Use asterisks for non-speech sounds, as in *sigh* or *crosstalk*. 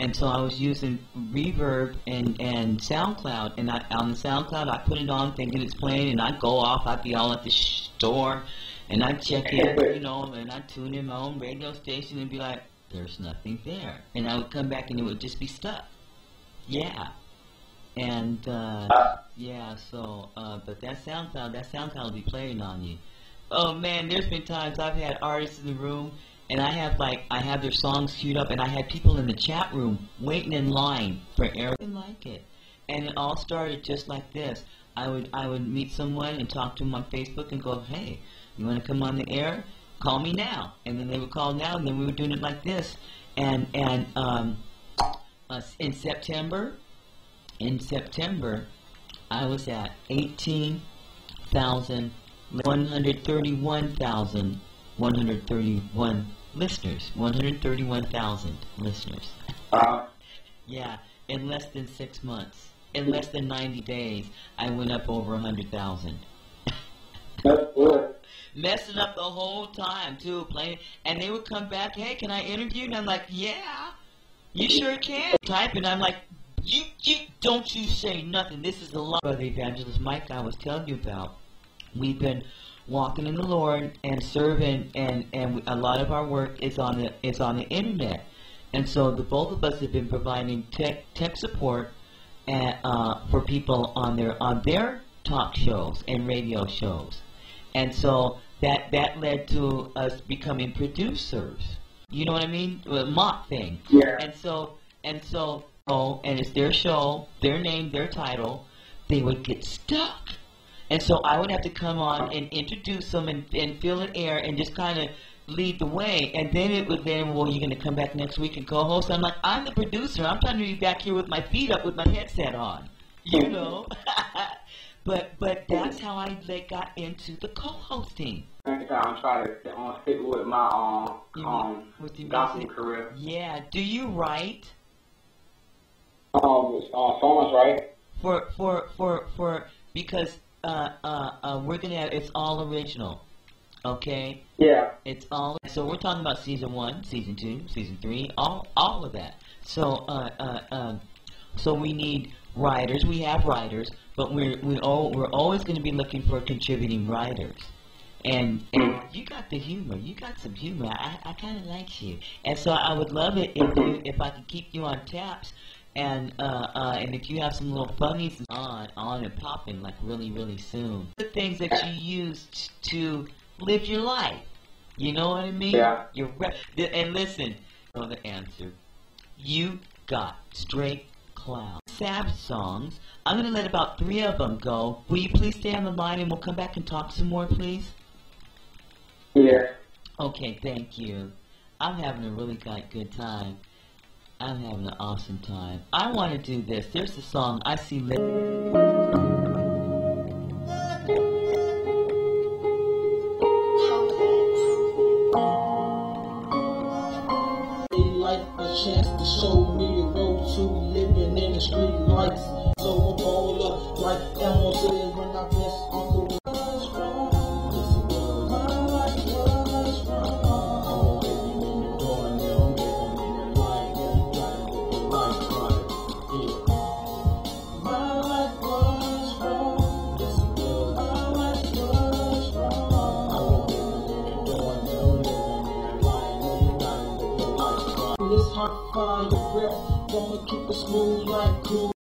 and so I was using Reverb and and SoundCloud, and I, on the SoundCloud I put it on thinking it's playing, and I'd go off, I'd be all at the store, and I'd check it, you know, and I'd tune in my own radio station and be like, there's nothing there, and I would come back and it would just be stuck. Yeah, and uh, yeah, so uh, but that SoundCloud, that SoundCloud will be playing on you. Oh man, there's been times I've had artists in the room and I have like I have their songs queued up, and I had people in the chat room waiting in line for air. like it, and it all started just like this. I would I would meet someone and talk to them on Facebook and go, hey, you want to come on the air? Call me now, and then they would call now, and then we were doing it like this, and and um, uh, in September, in September, I was at eighteen thousand one hundred thirty-one thousand one hundred thirty-one listeners, 131,000 listeners. Uh, yeah, in less than six months. In less than 90 days, I went up over 100,000. That's good. Messing up the whole time, too, playing. And they would come back, hey, can I interview? And I'm like, yeah, you sure can. Type, and I'm like, you, you, don't you say nothing. This is the of the evangelist Mike I was telling you about. We've been walking in the Lord and serving, and and a lot of our work is on the is on the internet, and so the both of us have been providing tech tech support at, uh, for people on their on their talk shows and radio shows, and so that that led to us becoming producers. You know what I mean? A mock thing. Yeah. And so and so oh, and it's their show, their name, their title. They would get stuck and so I would have to come on and introduce them and, and fill the air and just kind of lead the way. And then it would then, well, you're going to come back next week and co-host. I'm like, I'm the producer. I'm trying to be back here with my feet up with my headset on. *laughs* You know? *laughs* but but that's how I like, got into the co-hosting. I'm trying to um, stick with my um, um with your gospel career. Yeah. Do you write? Um, uh, songs, right? For for for for because uh, uh, uh, we're gonna—it's all original. Okay? Yeah. It's all, so we're talking about season one, season two, season three, all, all of that. So, uh, uh, um, so we need writers. We have writers, but we're we all we're always going to be looking for contributing writers. And, and you got the humor. You got some humor. I, I kind of like you. And so I would love it if you, if I could keep you on taps and uh, uh, and if you have some little funnies on on and popping like really really soon, the things that you use to live your life. You know what I mean? Yeah. You're re- and listen, know the answer. You got straight cloud. Sabbath songs. I'm gonna let about three of them go. Will you please stay on the line and we'll come back and talk some more, please? Yeah. Okay, thank you. I'm having a really good time. I'm having an awesome time. I want to do this. There's a song I see. Li- a chance to show me a road to living in the street lights. So I'm all up like Elmo said when I miss Uncle this hot fire breath. Gonna keep it smooth like cool.